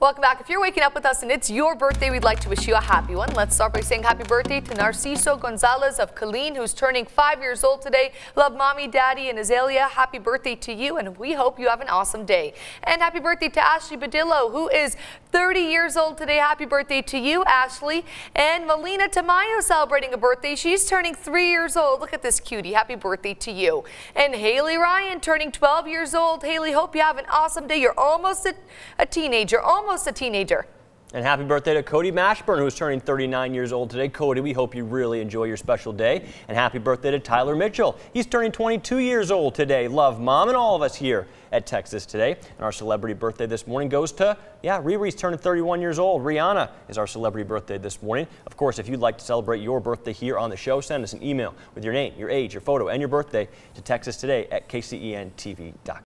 Welcome back. If you're waking up with us and it's your birthday, we'd like to wish you a happy one. Let's start by saying happy birthday to Narciso Gonzalez of Killeen, who's turning five years old today. Love mommy, daddy, and Azalea. Happy birthday to you, and we hope you have an awesome day. And happy birthday to Ashley Badillo, who is 30 years old today. Happy birthday to you, Ashley. And Melina Tamayo celebrating a birthday. She's turning three years old. Look at this cutie. Happy birthday to you. And Haley Ryan turning 12 years old. Haley, hope you have an awesome day. You're almost a, a teenager, almost almost a teenager. And happy birthday to Cody Mashburn, who's turning 39 years old today. Cody, we hope you really enjoy your special day. And happy birthday to Tyler Mitchell. He's turning 22 years old today. Love mom and all of us here at Texas today. And our celebrity birthday this morning goes to, yeah, Riri's turning 31 years old. Rihanna is our celebrity birthday this morning. Of course, if you'd like to celebrate your birthday here on the show, send us an email with your name, your age, your photo, and your birthday to Texas today at kcentv.com.